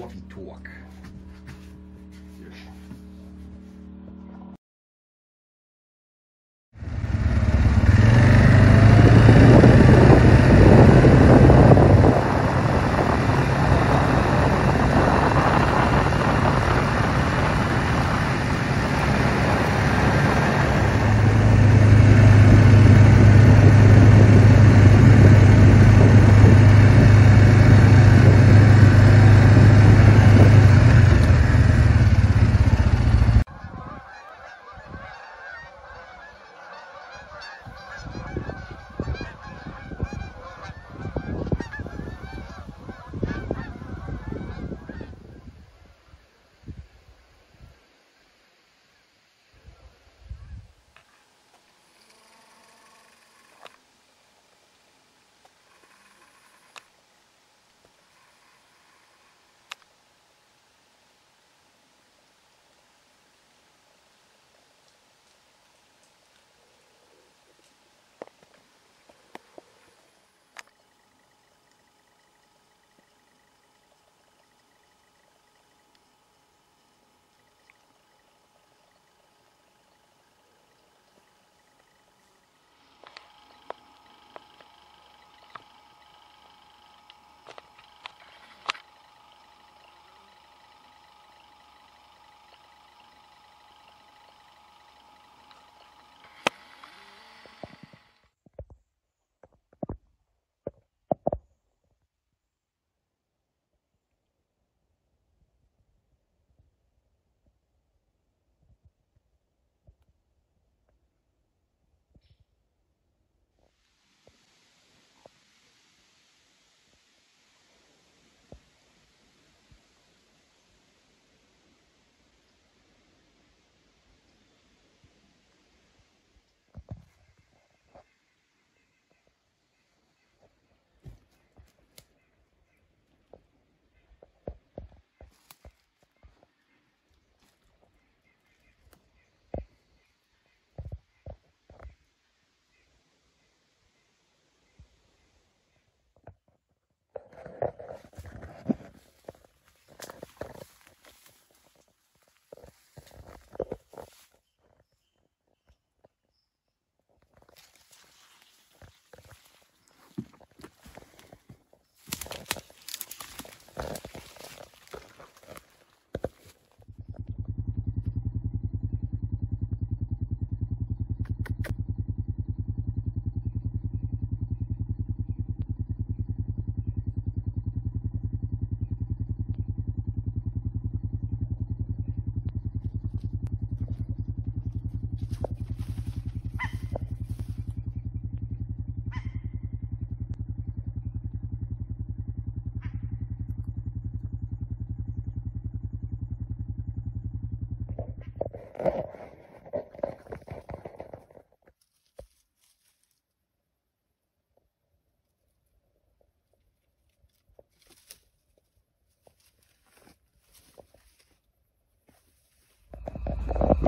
be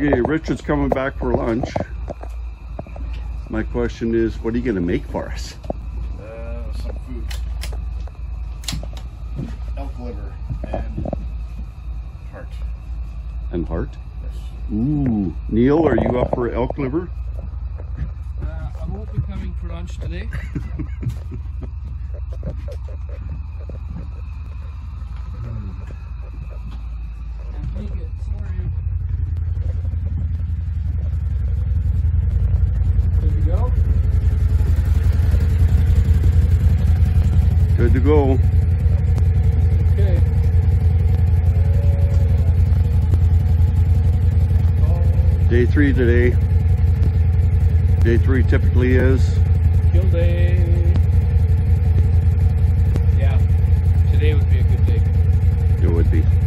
Okay, Richard's coming back for lunch. My question is, what are you going to make for us? Uh, some food. Elk liver and heart. And heart? Yes. Ooh, Neil, are you up for elk liver? Uh, I won't be coming for lunch today. Can't make it, sorry. Good to go? Good to go. Okay. Day three today. Day three typically is. Kill day. Yeah, today would be a good day. It would be.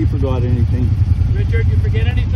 He forgot anything. Richard, you forget anything?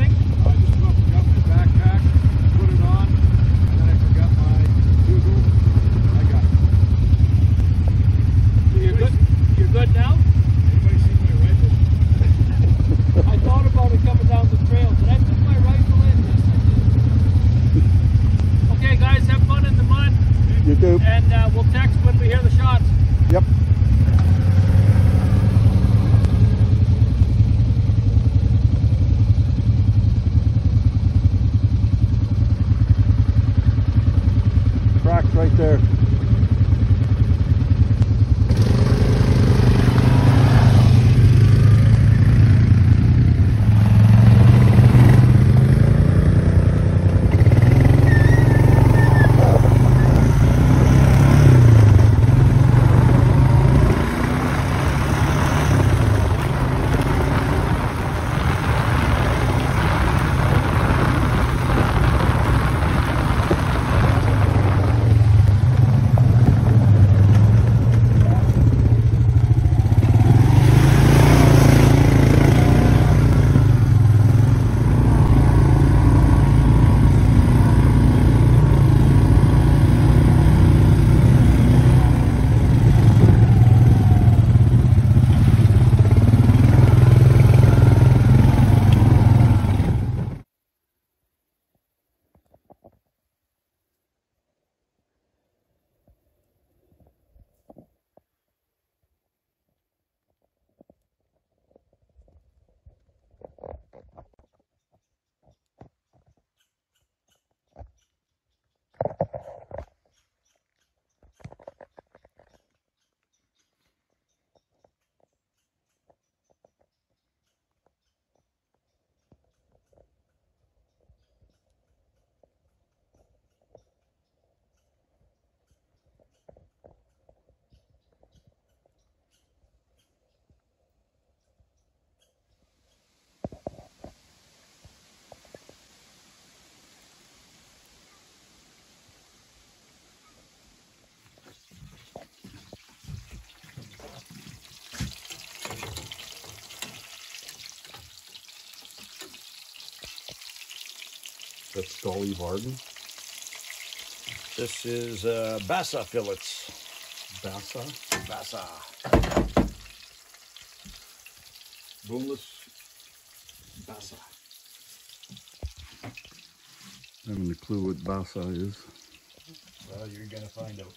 That's Dolly Varden. This is uh, Basa fillets. Basa. Basa. Boneless Basa. I haven't a clue what Basa is. Well, you're gonna find out.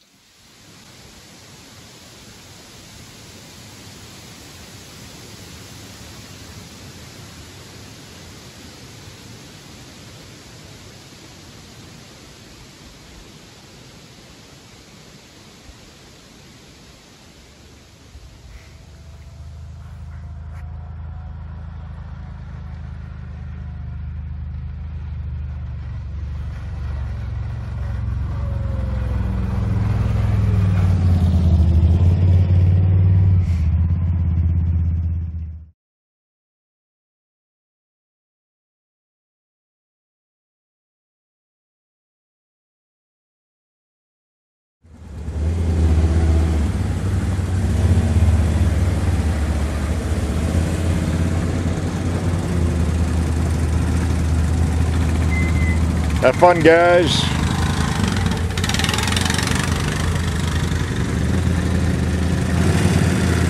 Have fun, guys.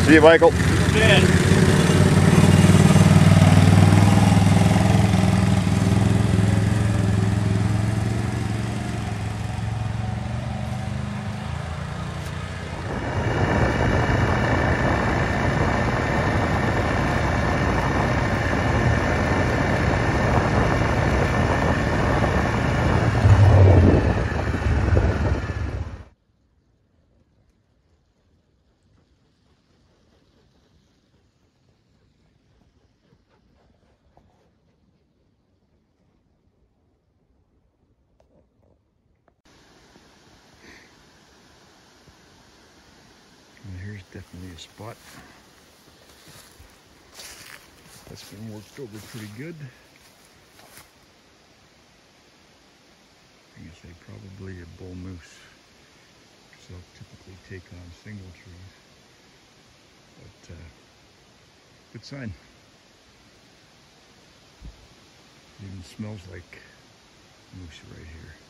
See you, Michael. lovely spot. That's been worked over pretty good. I guess they probably a bull moose. So I'll typically take on single trees. But uh, good sign. Even smells like moose right here.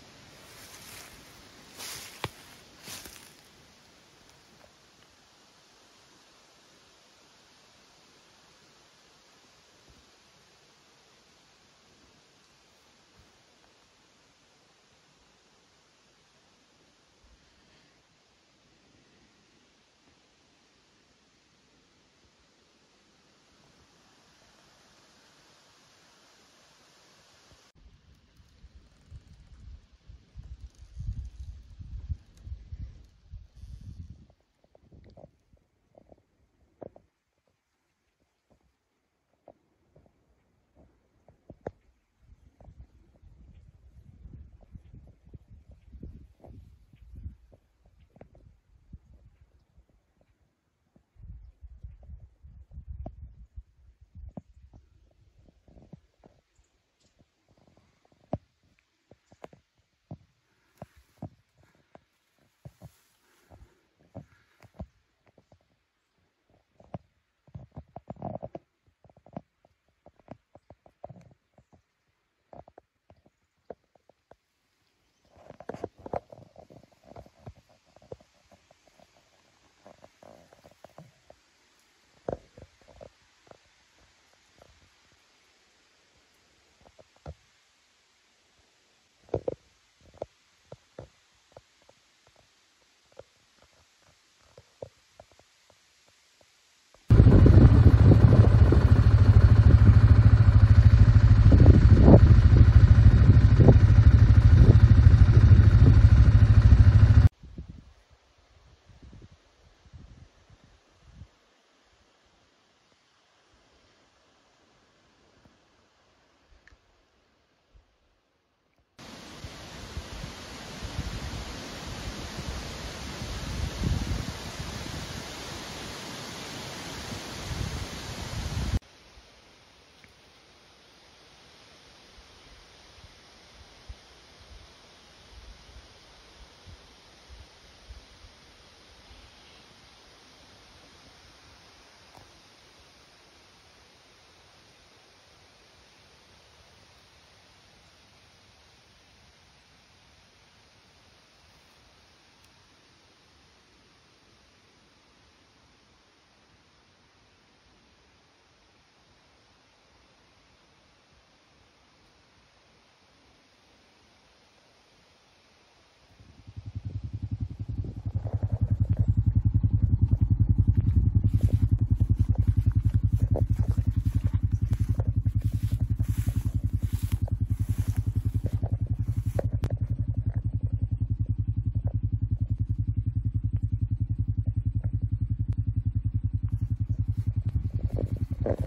Thank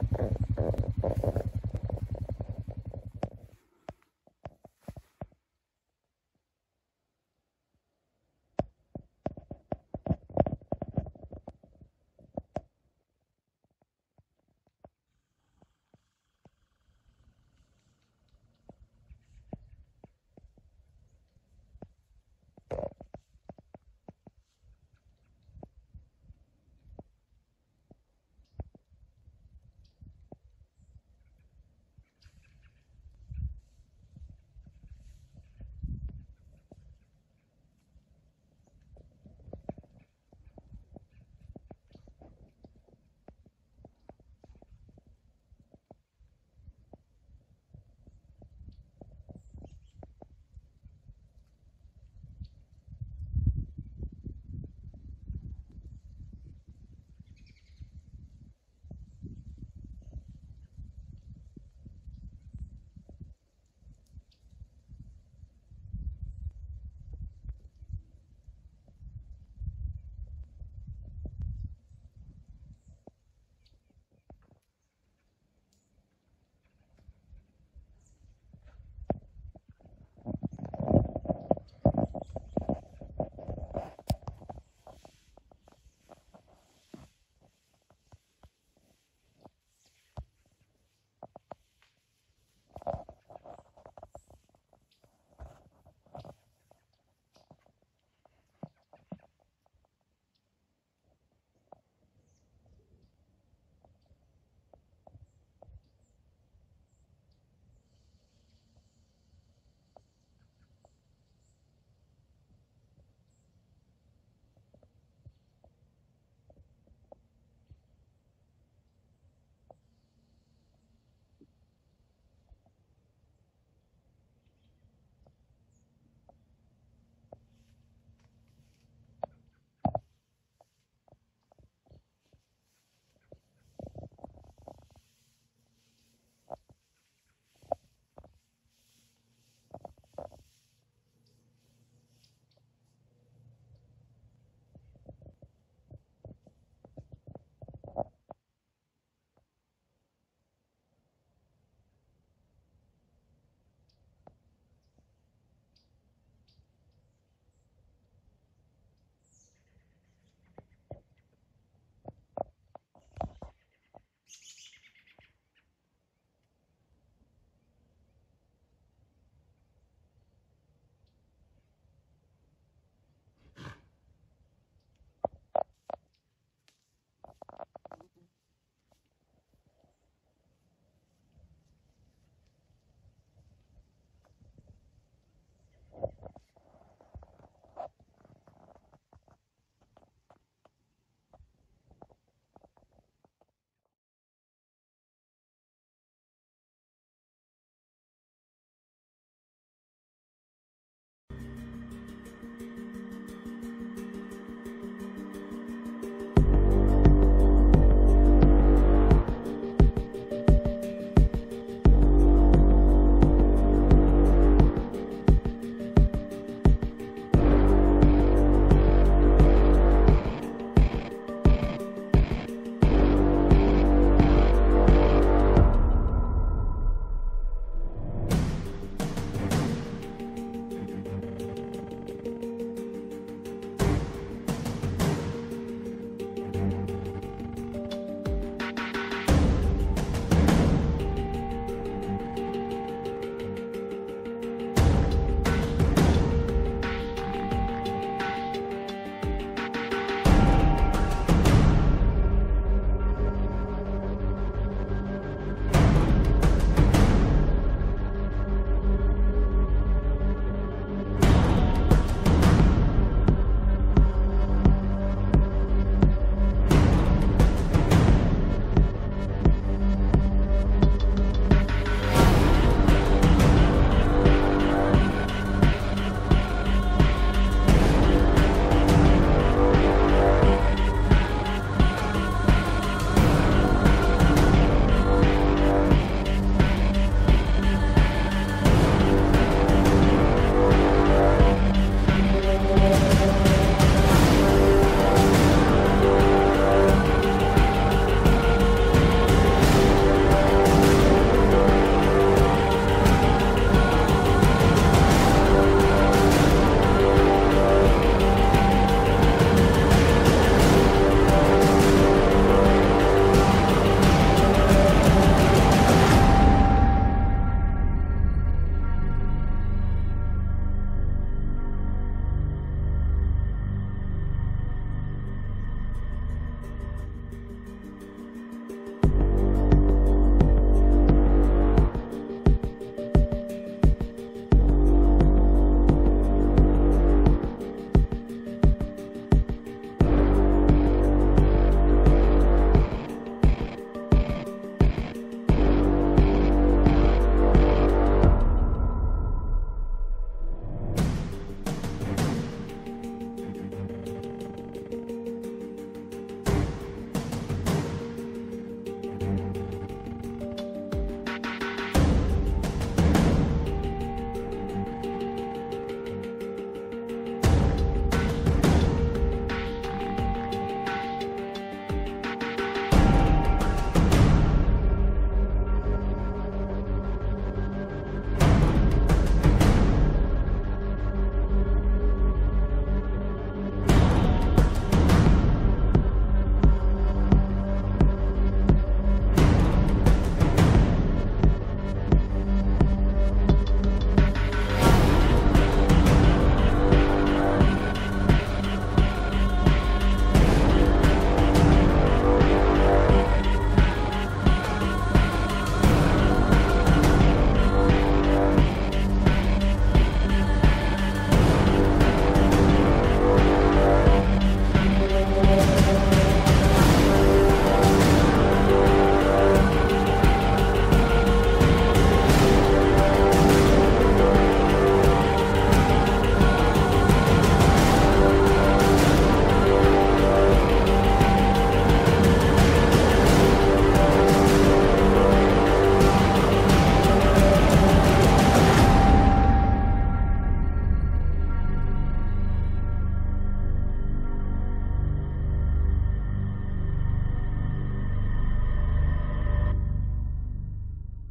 you.